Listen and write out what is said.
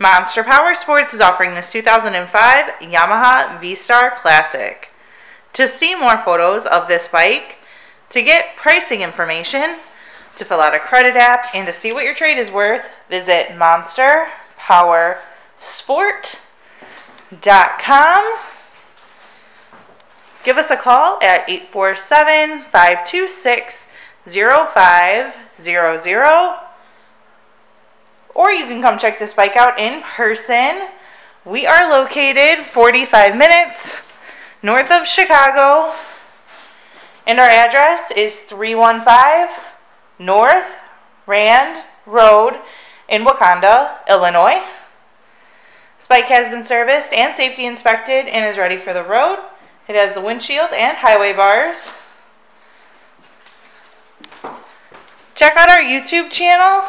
Monster Powersports is offering this 2005 Yamaha V-Star Classic. To see more photos of this bike, to get pricing information, to fill out a credit app, and to see what your trade is worth, visit monsterpowersport.com. Give us a call at 847 526 0500 or you can come check this bike out in person. We are located 45 minutes north of Chicago, and our address is 315 North Rand Road in Wauconda, Illinois. This bike has been serviced and safety inspected and is ready for the road. It has the windshield and highway bars. Check out our YouTube channel.